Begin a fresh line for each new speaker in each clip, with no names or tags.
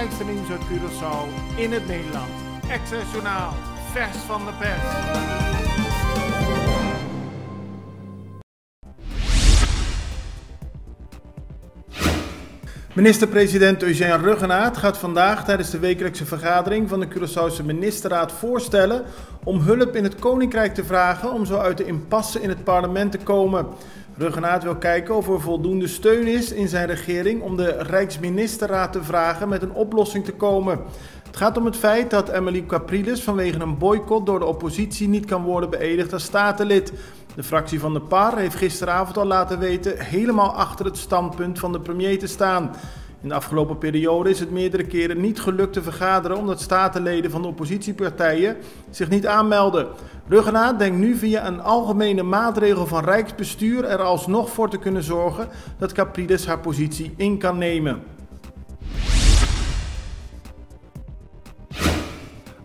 belangrijkste nieuws uit Curaçao in het Nederland. Access Journaal, vers van de pers. Minister-president Eugène Ruggenaat gaat vandaag tijdens de wekelijkse vergadering van de Curaçaose ministerraad voorstellen om hulp in het Koninkrijk te vragen om zo uit de impasse in het parlement te komen. Ruggenaat wil kijken of er voldoende steun is in zijn regering om de Rijksministerraad te vragen met een oplossing te komen. Het gaat om het feit dat Emily Capriles vanwege een boycott door de oppositie niet kan worden beëdigd als statenlid. De fractie van de PAR heeft gisteravond al laten weten helemaal achter het standpunt van de premier te staan. In de afgelopen periode is het meerdere keren niet gelukt te vergaderen omdat statenleden van de oppositiepartijen zich niet aanmelden. Ruggenaat denkt nu via een algemene maatregel van Rijksbestuur er alsnog voor te kunnen zorgen dat Capriles haar positie in kan nemen.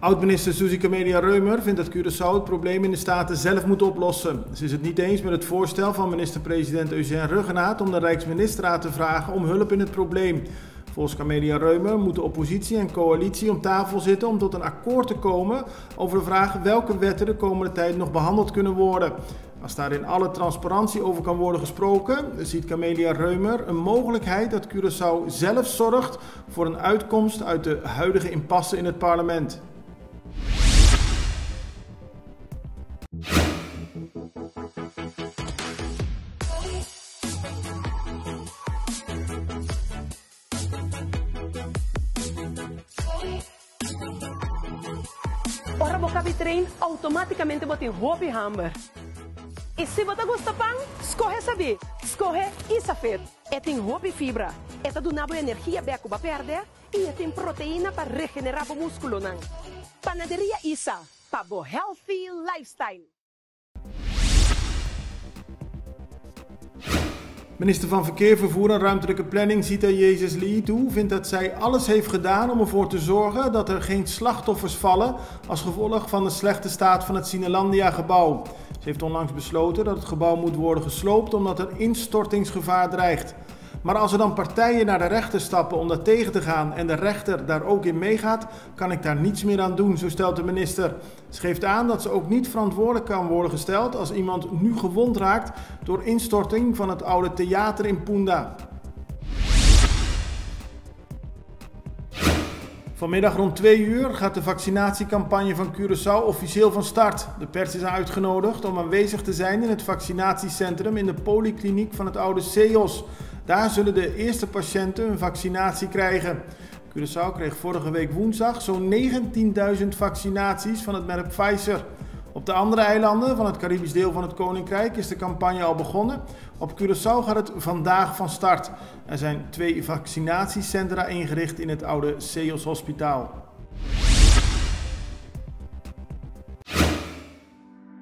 Oud-minister Suzy Camelia Reumer vindt dat Curaçao het probleem in de Staten zelf moet oplossen. Ze is het niet eens met het voorstel van minister-president Eugène Ruggenaat om de Rijksministerraad te vragen om hulp in het probleem. Volgens Camelia Reumer moeten oppositie en coalitie om tafel zitten om tot een akkoord te komen over de vraag welke wetten de komende tijd nog behandeld kunnen worden. Als daar in alle transparantie over kan worden gesproken, ziet Camelia Reumer een mogelijkheid dat Curaçao zelf zorgt voor een uitkomst uit de huidige impasse in het parlement.
Ora boca trem automaticamente bota em roupa e hamburger. E se você gosta pão, escorre saber. Escorre e safet. É tem roupa e fibra. É do nabo energia beco para perder e é tem proteína para regenerar o músculo não. Panaderia Isa, o healthy lifestyle.
Minister van Verkeer, Vervoer en Ruimtelijke Planning, Zita Jezus Lee toe, vindt dat zij alles heeft gedaan om ervoor te zorgen dat er geen slachtoffers vallen als gevolg van de slechte staat van het Sinelandia-gebouw. Ze heeft onlangs besloten dat het gebouw moet worden gesloopt omdat er instortingsgevaar dreigt. Maar als er dan partijen naar de rechter stappen om dat tegen te gaan en de rechter daar ook in meegaat, kan ik daar niets meer aan doen, zo stelt de minister. Ze geeft aan dat ze ook niet verantwoordelijk kan worden gesteld als iemand nu gewond raakt door instorting van het oude theater in Punda. Vanmiddag rond 2 uur gaat de vaccinatiecampagne van Curaçao officieel van start. De pers is uitgenodigd om aanwezig te zijn in het vaccinatiecentrum in de polykliniek van het oude CEOS. Daar zullen de eerste patiënten een vaccinatie krijgen. Curaçao kreeg vorige week woensdag zo'n 19.000 vaccinaties van het merk Pfizer. Op de andere eilanden van het Caribisch deel van het Koninkrijk is de campagne al begonnen. Op Curaçao gaat het vandaag van start. Er zijn twee vaccinatiecentra ingericht in het oude Seos Hospitaal.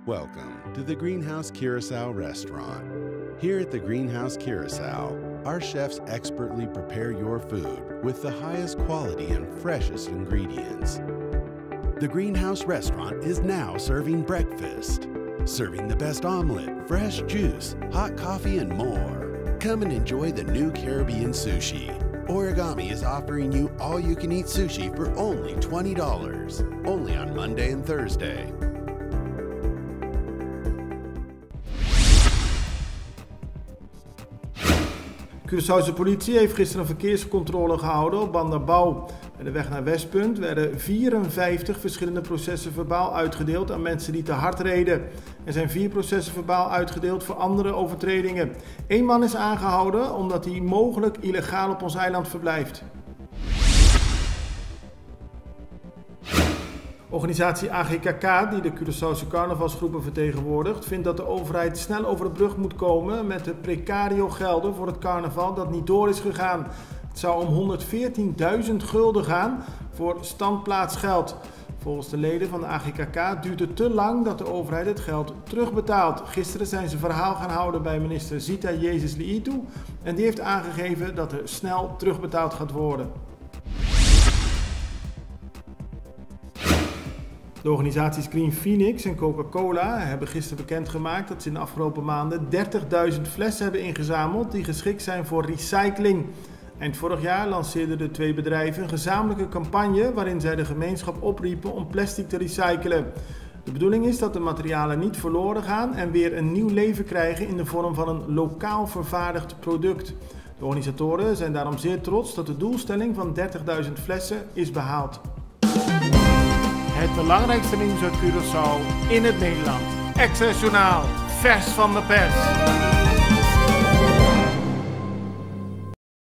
Welcome to the Greenhouse Curacao restaurant. Here at the Greenhouse Curacao, our chefs expertly prepare your food with the highest quality and freshest ingredients. The Greenhouse Restaurant is now serving breakfast, serving the best omelet, fresh juice, hot coffee, and more. Come and enjoy the new Caribbean sushi. Origami is offering you all you can eat sushi for only $20, only on Monday and Thursday.
Curaçaose politie heeft gisteren een verkeerscontrole gehouden op Banderbouw. Bij de weg naar Westpunt werden 54 verschillende processen verbaal uitgedeeld aan mensen die te hard reden. Er zijn vier processen verbaal uitgedeeld voor andere overtredingen. Eén man is aangehouden omdat hij mogelijk illegaal op ons eiland verblijft. Organisatie AGKK, die de Curaçaose carnavalsgroepen vertegenwoordigt, vindt dat de overheid snel over de brug moet komen met de precario gelden voor het carnaval dat niet door is gegaan. Het zou om 114.000 gulden gaan voor standplaatsgeld. Volgens de leden van de AGKK duurt het te lang dat de overheid het geld terugbetaalt. Gisteren zijn ze verhaal gaan houden bij minister Zita Jezus Liitu en die heeft aangegeven dat er snel terugbetaald gaat worden. De organisaties Green Phoenix en Coca-Cola hebben gisteren bekendgemaakt dat ze in de afgelopen maanden 30.000 flessen hebben ingezameld die geschikt zijn voor recycling. Eind vorig jaar lanceerden de twee bedrijven een gezamenlijke campagne waarin zij de gemeenschap opriepen om plastic te recyclen. De bedoeling is dat de materialen niet verloren gaan en weer een nieuw leven krijgen in de vorm van een lokaal vervaardigd product. De organisatoren zijn daarom zeer trots dat de doelstelling van 30.000 flessen is behaald. Het belangrijkste nieuws uit Curaçao in het Nederland. Journaal, vers van de pers.